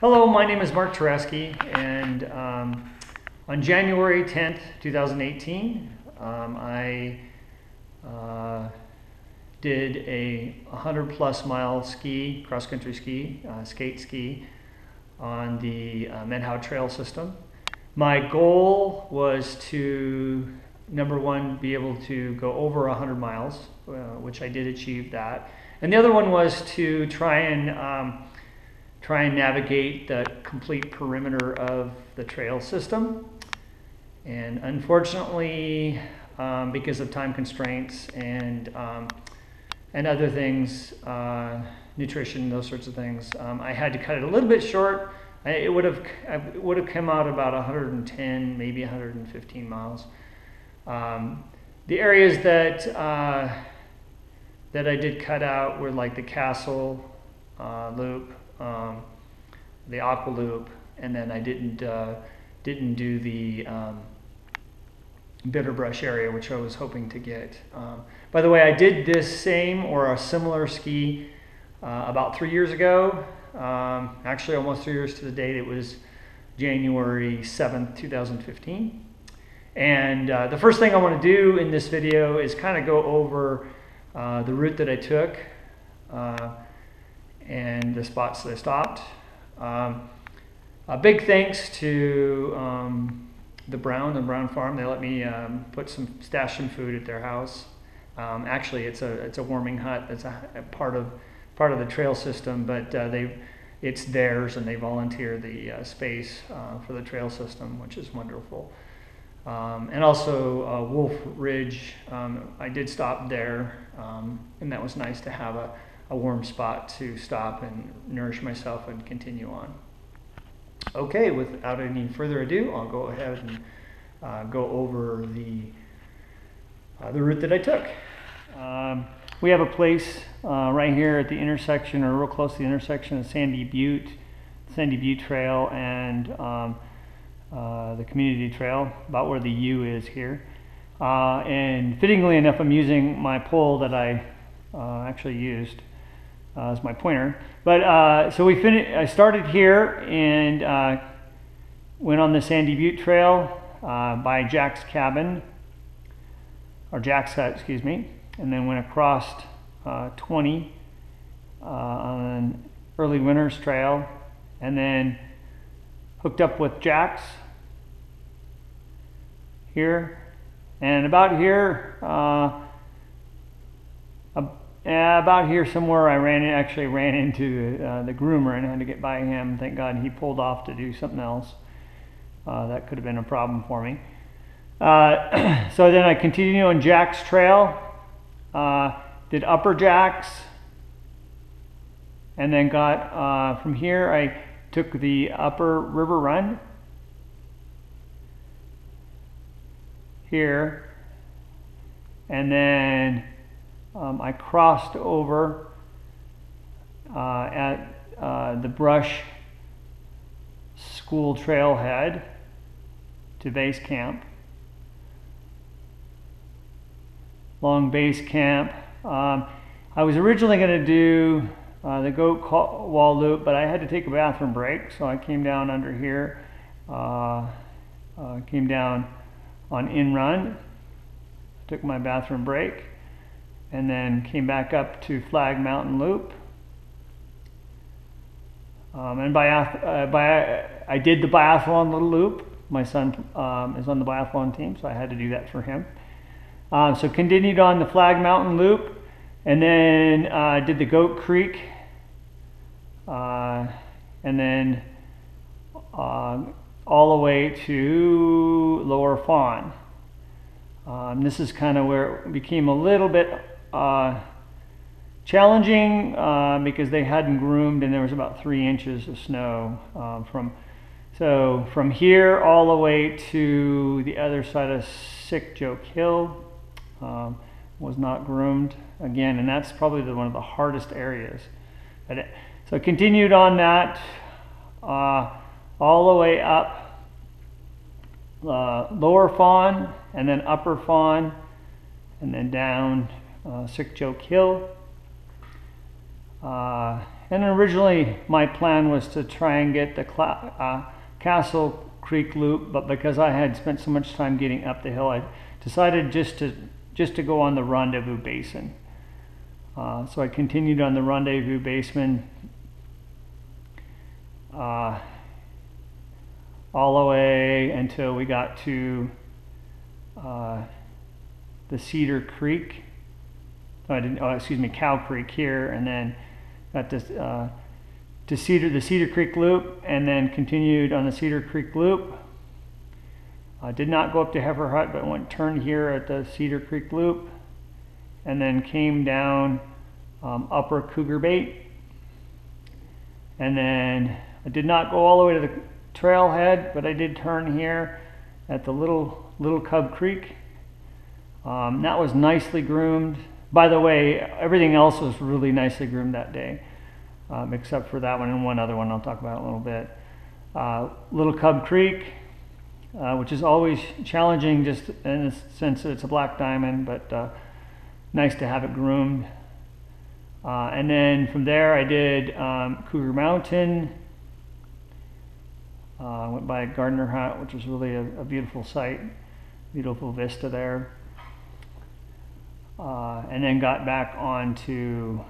Hello, my name is Marc Tareski, and um, on January 10th, 2018, um, I uh, did a 100 plus mile ski, cross country ski, uh, skate ski on the uh, Methow Trail system. My goal was to, number one, be able to go over 100 miles, uh, which I did achieve that. And the other one was to try and um, try and navigate the complete perimeter of the trail system. And unfortunately, um, because of time constraints and um, and other things, uh, nutrition, those sorts of things, um, I had to cut it a little bit short. I, it would have it would have come out about 110, maybe 115 miles. Um, the areas that uh, that I did cut out were like the Castle uh, Loop, um, the Aqua Loop, and then I didn't uh, didn't do the um, Bitterbrush area, which I was hoping to get. Um, by the way, I did this same or a similar ski uh, about three years ago. Um, actually, almost three years to the date. It was January 7th, 2015. And uh, the first thing I want to do in this video is kind of go over uh, the route that I took uh, and the spots they stopped. Um, a big thanks to um, the Brown, the Brown Farm. They let me um, put some stash some food at their house. Um, actually, it's a it's a warming hut. It's a, a part of part of the trail system, but uh, they it's theirs and they volunteer the uh, space uh, for the trail system, which is wonderful. Um, and also uh, Wolf Ridge, um, I did stop there, um, and that was nice to have a, a warm spot to stop and nourish myself and continue on. Okay, without any further ado, I'll go ahead and uh, go over the, uh, the route that I took. Um, we have a place uh, right here at the intersection, or real close to the intersection of Sandy Butte, Sandy Butte Trail, and um, uh, the community trail, about where the U is here. Uh, and fittingly enough, I'm using my pole that I uh, actually used uh, as my pointer. But uh, so we finished. I started here and went on the Sandy Butte Trail by Jack's cabin, or Jack's hut, excuse me, and then went across 20 on Early Winters Trail, and then hooked up with Jack's here. And about here, uh, about here somewhere, I ran actually ran into uh, the groomer and had to get by him. Thank God he pulled off to do something else. Uh, that could have been a problem for me. Uh, so then I continued on Jack's Trail, uh, did Upper Jack's, and then got uh, from here I took the Upper River Run here, and then um, I crossed over uh, at uh, the Brush School trailhead to base camp. Long base camp. Um, I was originally going to do uh, the goat wall loop, but I had to take a bathroom break, so I came down under here, uh, uh, came down on in run, took my bathroom break, and then came back up to Flag Mountain Loop. Um, and by, uh, by, I did the biathlon little loop. My son um, is on the biathlon team, so I had to do that for him. Um, so continued on the Flag Mountain Loop, and then uh, did the Goat Creek, uh, and then uh, all the way to Lower Fawn. Um, this is kind of where it became a little bit uh, challenging uh, because they hadn't groomed and there was about three inches of snow um, from so from here all the way to the other side of Sick Joke Hill um, was not groomed again and that's probably the, one of the hardest areas. It, so continued on that uh, all the way up uh, Lower Fawn and then Upper Fawn and then down uh, Sick Joke Hill. Uh, and originally my plan was to try and get the uh, Castle Creek Loop, but because I had spent so much time getting up the hill, I decided just to just to go on the Rendezvous Basin. Uh, so I continued on the Rendezvous Basin uh, all the way until we got to uh, the Cedar Creek. Oh, excuse me, Cow Creek here, and then got this uh, to Cedar, the Cedar Creek Loop, and then continued on the Cedar Creek Loop. I did not go up to Heifer Hut, but went turned here at the Cedar Creek Loop, and then came down um, Upper Cougar Bait, and then I did not go all the way to the trailhead, but I did turn here at the little Little Cub Creek. Um, that was nicely groomed. By the way, everything else was really nicely groomed that day, um, except for that one and one other one I'll talk about in a little bit. Uh, little Cub Creek, uh, which is always challenging just in the sense that it's a black diamond, but uh, nice to have it groomed. Uh, and then from there, I did um, Cougar Mountain. Uh, went by Gardner Hut, which was really a, a beautiful site, beautiful vista there. Uh, and then got back onto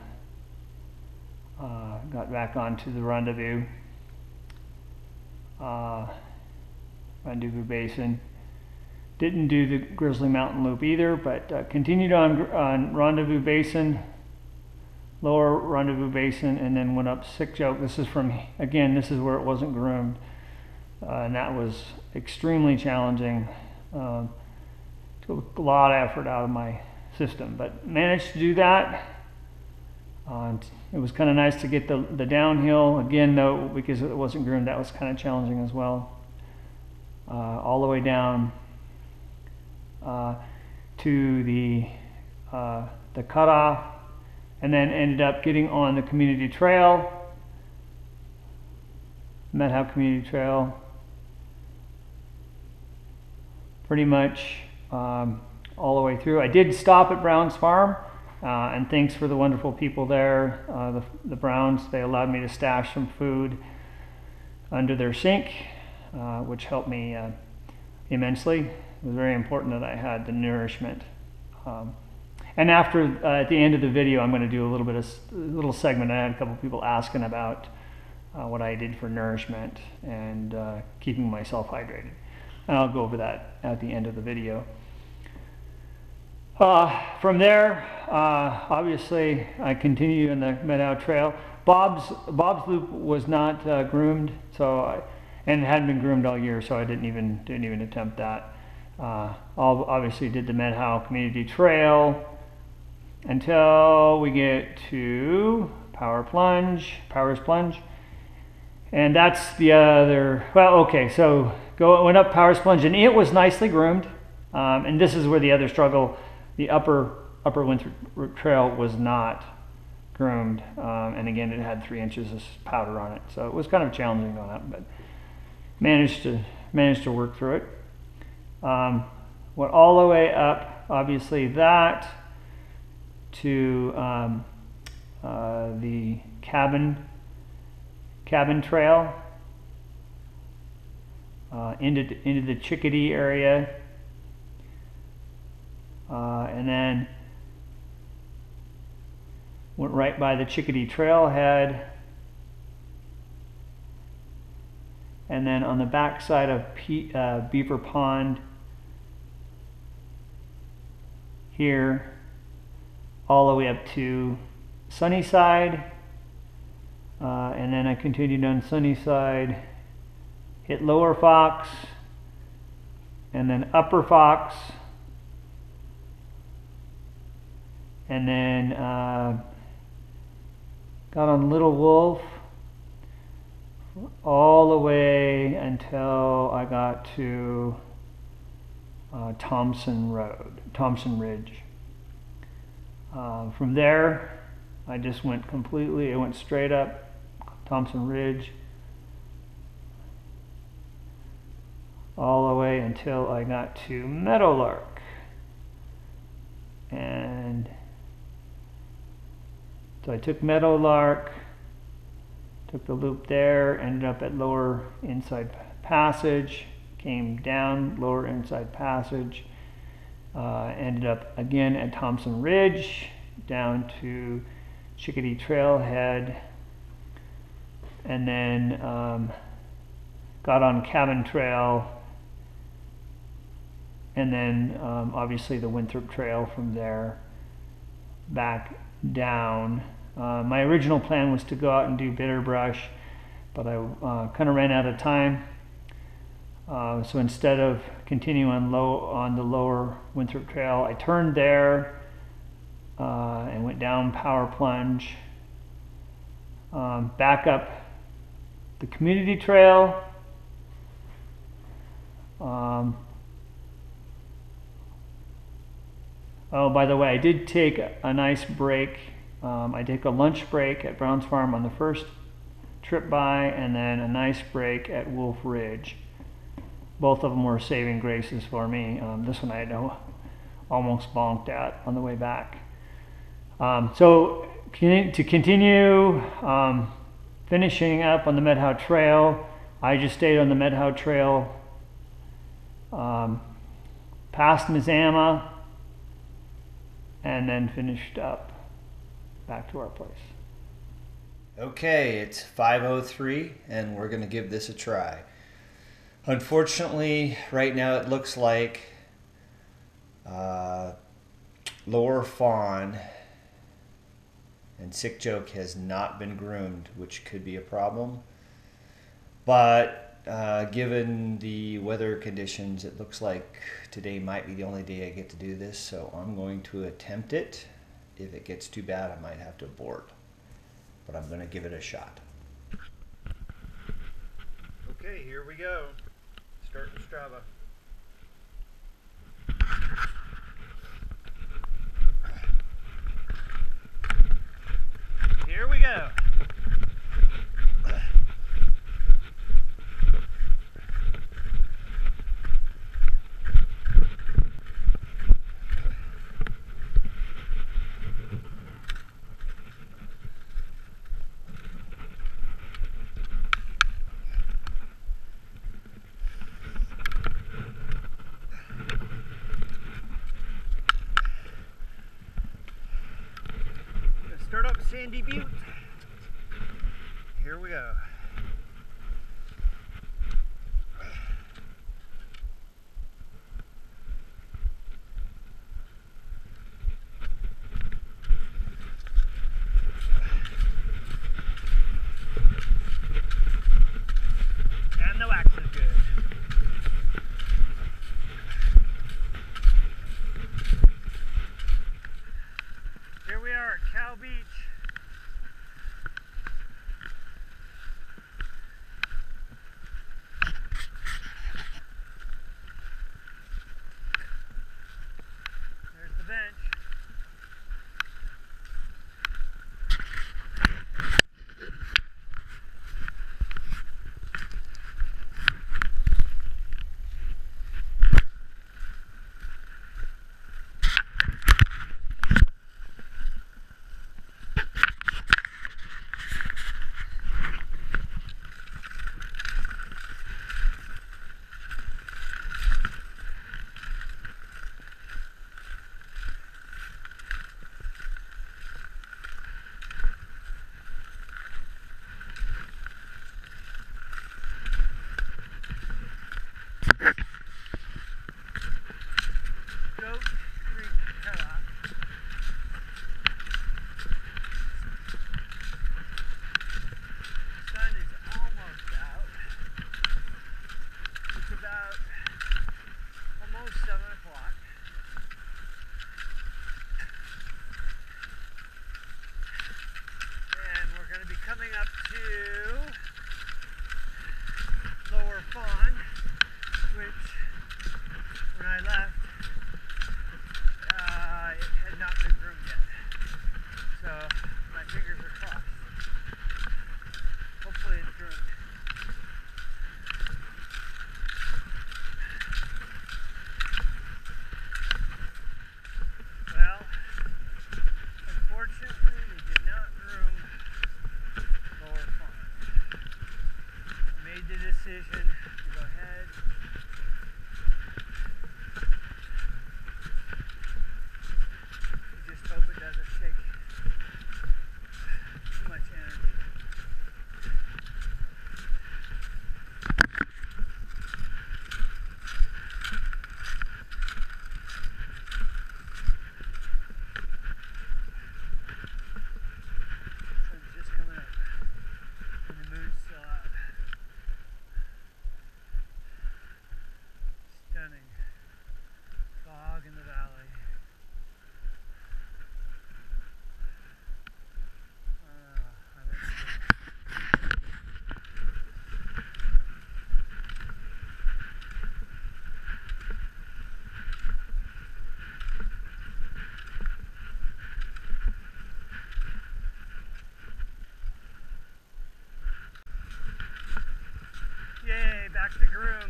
uh, got back onto the rendezvous uh, rendezvous basin. Didn't do the grizzly mountain loop either but uh, continued on, on rendezvous basin lower rendezvous basin and then went up Sick Joke. This is from again this is where it wasn't groomed uh, and that was extremely challenging. Uh, took a lot of effort out of my system, but managed to do that. Uh, it was kind of nice to get the, the downhill again, though, because it wasn't groomed. That was kind of challenging as well. Uh, all the way down uh, to the uh, the cutoff, and then ended up getting on the community trail, Methow Community Trail. Pretty much. Um, all the way through. I did stop at Brown's Farm, uh, and thanks for the wonderful people there, uh, the, the, Browns. They allowed me to stash some food under their sink, uh, which helped me uh, immensely. It was very important that I had the nourishment. Um, and after, uh, at the end of the video, I'm going to do a little bit of a little segment. I had a couple people asking about uh, what I did for nourishment and keeping myself hydrated. And I'll go over that at the end of the video. Uh, from there, uh, obviously, I continue in the Methow Trail. Bob's Bob's Loop was not uh, groomed, so I, and it hadn't been groomed all year, so I didn't even didn't even attempt that. Uh, obviously, did the Methow Community Trail until we get to Power Plunge, Powers Plunge, and that's the other. Well, okay, so go went up Powers Plunge, and it was nicely groomed, um, and this is where the other struggle the upper upper Winthrop Trail was not groomed, um, and again, it had three inches of powder on it, so it was kind of challenging going up, but managed to managed to work through it. Um, went all the way up, obviously that to um, uh, the cabin cabin trail uh, into into the Chickadee area uh, and then went right by the Chickadee Trailhead. And then on the back side of uh, Beaver Pond here, all the way up to Sunnyside. Uh, and then I continued on Sunnyside, hit Lower Fox, and then Upper Fox. And then uh, got on Little Wolf all the way until I got to uh, Thompson Road, Thompson Ridge. Uh, from there, I just went completely, I went straight up Thompson Ridge all the way until I got to Meadowlark. And so I took Meadowlark took the loop there, ended up at Lower Inside Passage, came down Lower Inside Passage, uh, ended up again at Thompson Ridge, down to Chickadee Trailhead, and then um, got on Cabin Trail, and then um, obviously the Winthrop Trail from there back down. Uh, my original plan was to go out and do Bitterbrush, but I uh, kind of ran out of time. Uh, so instead of continuing on low on the lower Winthrop Trail, I turned there uh, and went down Power Plunge, um, back up the community trail. Um, oh, by the way, I did take a nice break. Um, I take a lunch break at Brown's Farm on the first trip by, and then a nice break at Wolf Ridge both of them were saving graces for me. Um, this one I had almost bonked at on the way back. Um, so to continue um, finishing up on the Methow Trail, I just stayed on the Methow Trail um, past Mazama and then finished up back to our place. Okay, it's 5:03 and we're going to give this a try. Unfortunately, right now it looks like uh, Lower Fawn and Sick Joke has not been groomed, which could be a problem. But uh, given the weather conditions, it looks like today might be the only day I get to do this, so I'm going to attempt it. If it gets too bad, I might have to abort. But I'm going to give it a shot. Okay, here we go. Start in Strava. Here we go. Start up Sandy Butte. Here we go.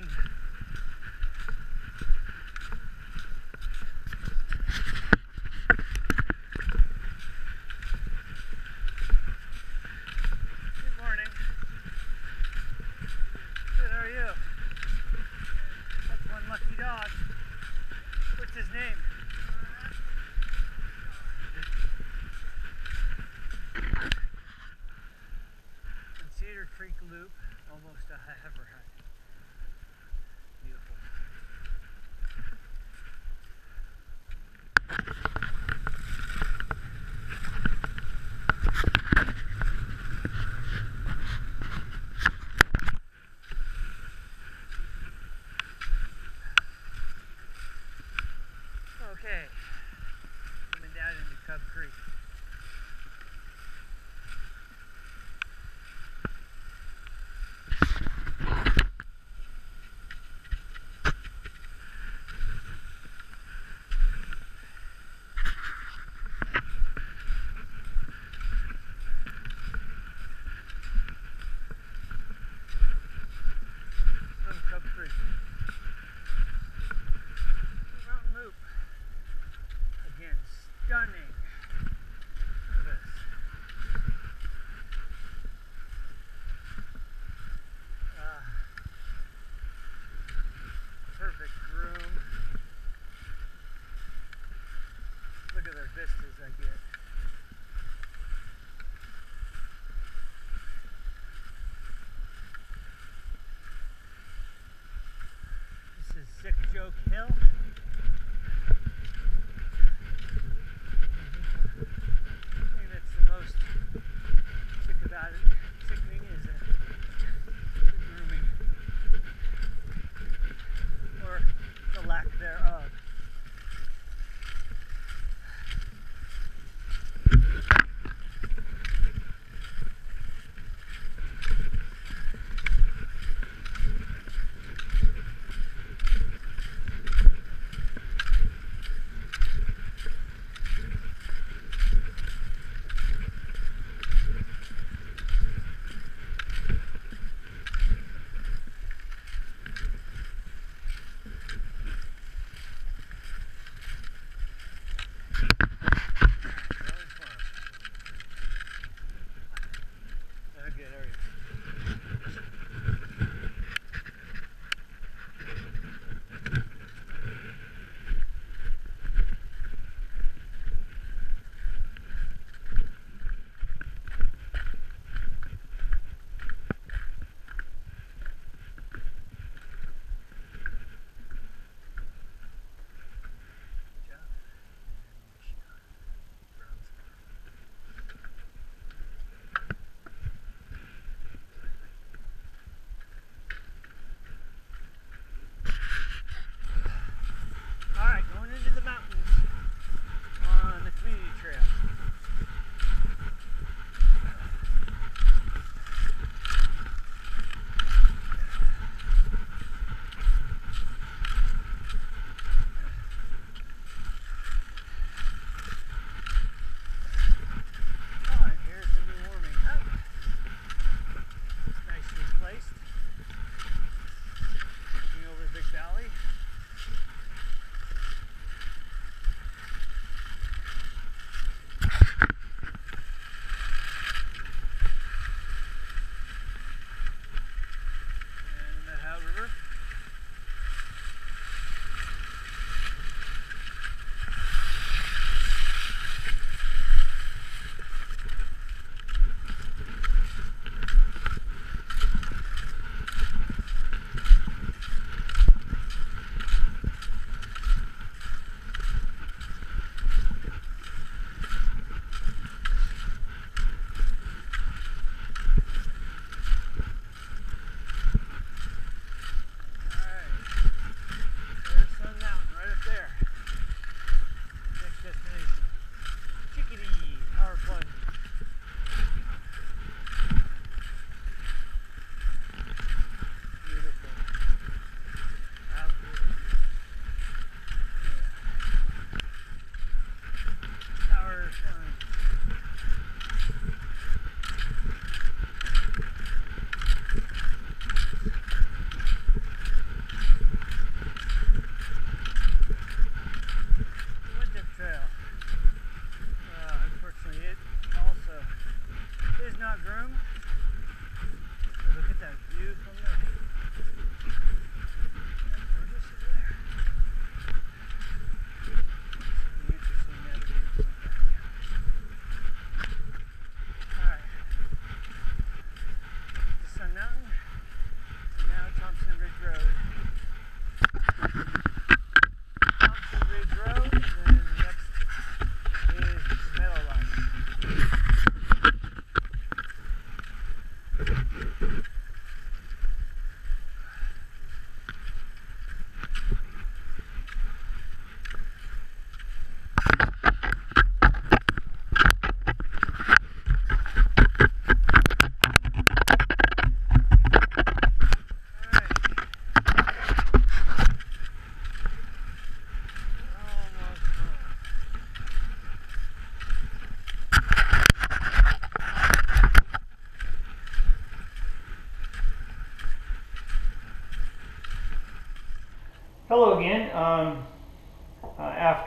To Oak Hill.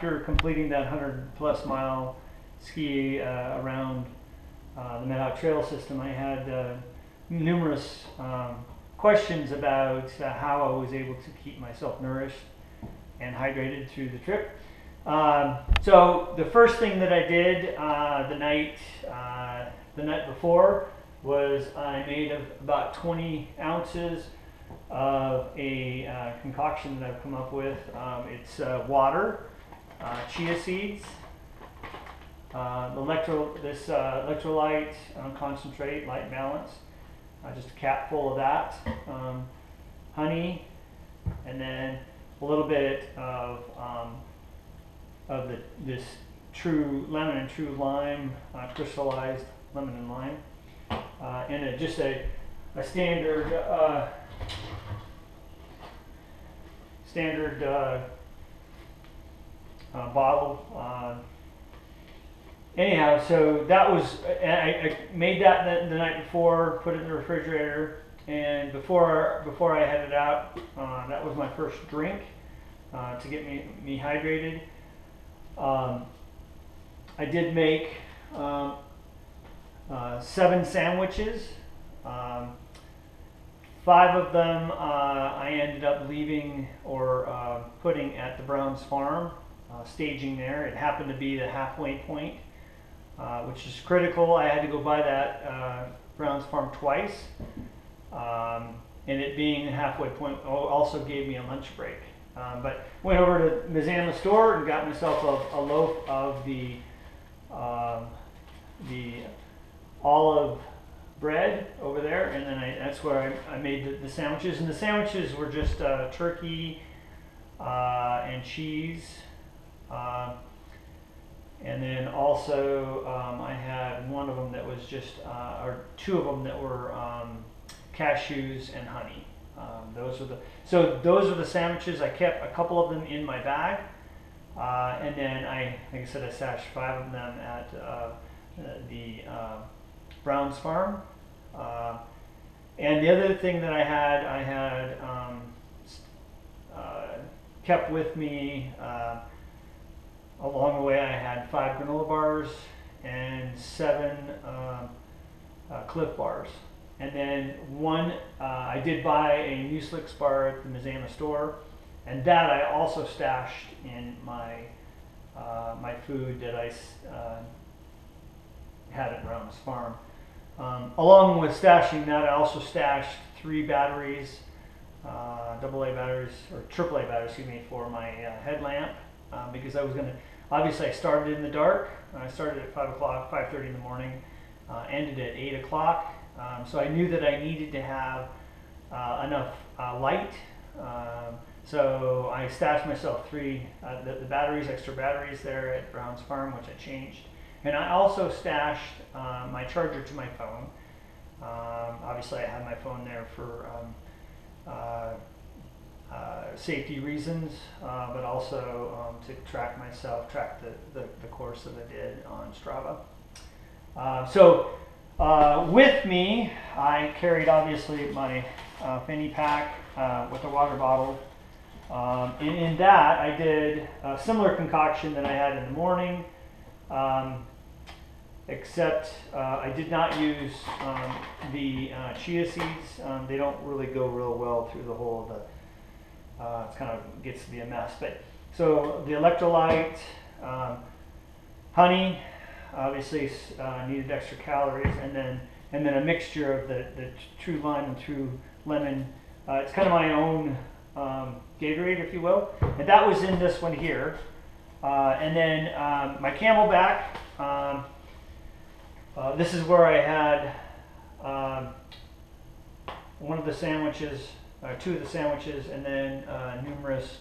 After completing that 100 plus mile ski uh, around uh, the Methow Trail system, I had uh, numerous um, questions about uh, how I was able to keep myself nourished and hydrated through the trip. Um, so the first thing that I did uh, the night uh, the night before was I made about 20 ounces of a concoction that I've come up with. Um, it's water, chia seeds, uh, electro this uh, electrolyte uh, concentrate, light balance, uh, just a cap full of that, um, honey, and then a little bit of um, of the this true lemon and true lime uh, crystallized lemon and lime, uh, and a, just a a standard uh, standard uh, bottle. Uh, anyhow, so that was I, I made that the, the night before, put it in the refrigerator, and before before I headed out, uh, that was my first drink uh, to get me me hydrated. Um, I did make um, uh, seven sandwiches. Um, five of them uh, I ended up leaving or uh, putting at the Browns farm, uh, staging there. It happened to be the halfway point, uh, which is critical. I had to go by that uh, Browns farm twice. Um, and it being the halfway point also gave me a lunch break. Um, but went over to Mazama store and got myself a, a loaf of the um, the olive bread over there, and then I, that's where I, I made the, the sandwiches. And the sandwiches were just uh, turkey uh, and cheese, uh, and then also um, I had one of them that was just, uh, or two of them that were um, cashews and honey. Um, those are the so those are the sandwiches. I kept a couple of them in my bag, uh, and then I, like I said, I stashed five of them at uh, the uh, Brown's Farm. Uh, and the other thing that I had, I had um, uh, kept with me uh, along the way. I had five granola bars and seven um uh, Clif bars. And then one, uh, I did buy a Muslix bar at the Mazama store, and that I also stashed in my uh, my food that I uh, had at Brown's Farm. Um, along with stashing that, I also stashed three batteries, uh, double A batteries or triple A batteries, excuse me, for my uh, headlamp uh, because I was going to. Obviously, I started in the dark. I started at five o'clock, five thirty in the morning, uh, ended at eight o'clock. Um, so I knew that I needed to have uh, enough uh, light. Um, so I stashed myself three uh, the, the batteries, extra batteries there at Brown's Farm, which I changed. And I also stashed uh, my charger to my phone. Um, obviously, I had my phone there for um, uh, safety reasons, uh, but also um, to track myself, track the, the, the course that I did on Strava. Uh, so, uh, with me, I carried obviously my uh, fanny pack with a water bottle. Um, in, in that, I did a similar concoction that I had in the morning. Um, except I did not use um, the chia seeds. Um, they don't really go real well through the whole of the. Uh, it kind of gets to be a mess. But so the electrolyte, um, honey, obviously uh, needed extra calories, and then and then a mixture of the the true lime and true lemon. Uh, it's kind of my own um, Gatorade, if you will, and that was in this one here. Uh, and then um, my CamelBak. Um, uh, this is where I had um, one of the sandwiches, uh, two of the sandwiches, and then uh, numerous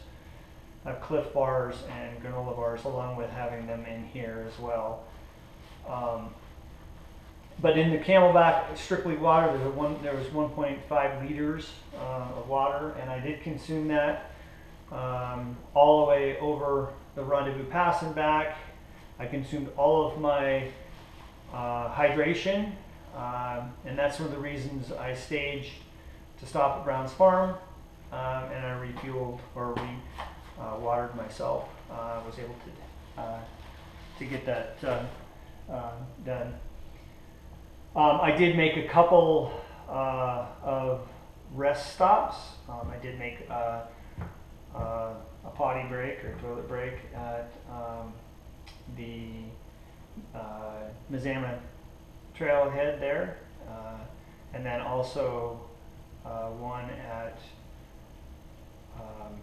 uh, Clif bars and granola bars, along with having them in here as well. Um, but in the CamelBak strictly water, there was one. There was 1.5 liters uh, of water, and I did consume that um, all the way over the Rendezvous Pass and back. I consumed all of my uh, hydration, um, and that's one of the reasons I staged to stop at Brown's Farm. um, and I refueled or re uh, watered myself. Uh, was able to uh, to get that uh, uh, done. Um, I did make a couple of rest stops. Um, I did make uh, uh, a potty break or toilet break at um, the uh, Mazama trailhead there, uh, and then also uh, one at um,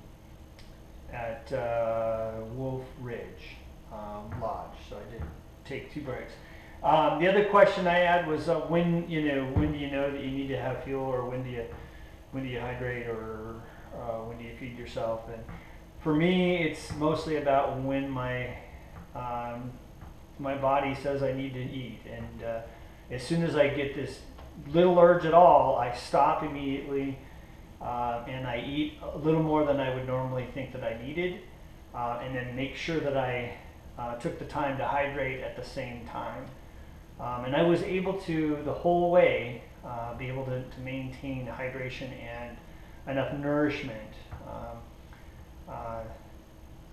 at uh, Wolf Ridge um, Lodge. So I did take two breaks. Um, the other question I had was uh, when you know when do you know that you need to have fuel, or when do you when do you hydrate, or uh, when do you feed yourself? And for me, it's mostly about when my um, my body says I need to eat, and uh, as soon as I get this little urge at all, I stop immediately, uh, and I eat a little more than I would normally think that I needed, uh, and then make sure that I uh, took the time to hydrate at the same time. Um, and I was able to, the whole way, uh, be able to, to maintain hydration and enough nourishment um, uh,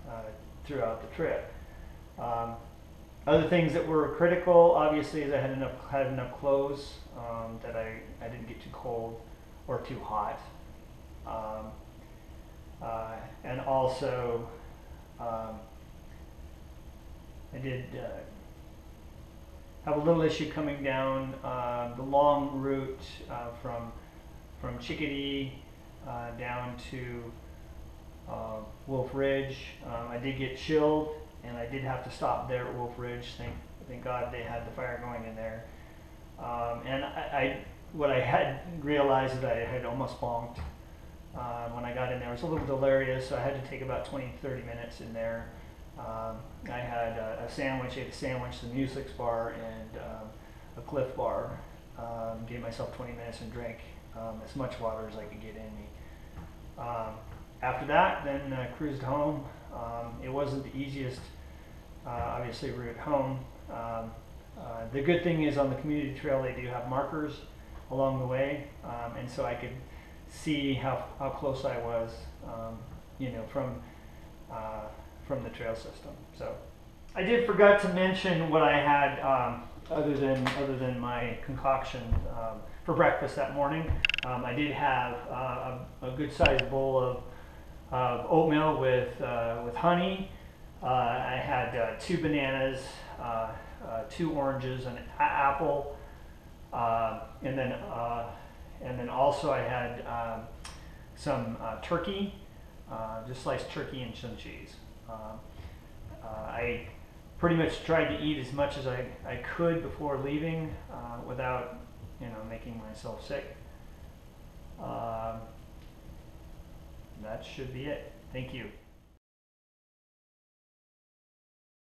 uh, throughout the trip. Um, other things that were critical, obviously, is I had enough had enough clothes um, that I, I didn't get too cold or too hot, um, uh, and also um, I did uh, have a little issue coming down uh, the long route uh, from from Chickadee uh, down to uh, Wolf Ridge. Um, I did get chilled, and I did have to stop there at Wolf Ridge. Thank thank God they had the fire going in there. Um, and I, I what I had realized is that I had almost bonked uh, when I got in there. It was a little delirious, so I had to take about 20, 30 minutes in there. Um, I had a, a sandwich, ate a sandwich, the Mucix bar, and um, a Clif bar. Um, gave myself 20 minutes and drank um, as much water as I could get in me. After that, then uh, cruised home. It wasn't the easiest, uh, obviously, route home. Um, uh, the good thing is on the community trail they do have markers along the way, um, and so I could see how, how close I was, um, you know, from uh, from the trail system. So I did forgot to mention what I had um, other than other than my concoction um, for breakfast that morning. Um, I did have uh, a, a good sized bowl of, of oatmeal with uh, with honey. Uh, I had uh, two bananas, uh, uh, two oranges, an apple, uh, and then uh, and then also I had um, some uh, turkey, uh, just sliced turkey and some cheese. Uh, I pretty much tried to eat as much as I, I could before leaving uh, without you know making myself sick. Um, that should be it. Thank you.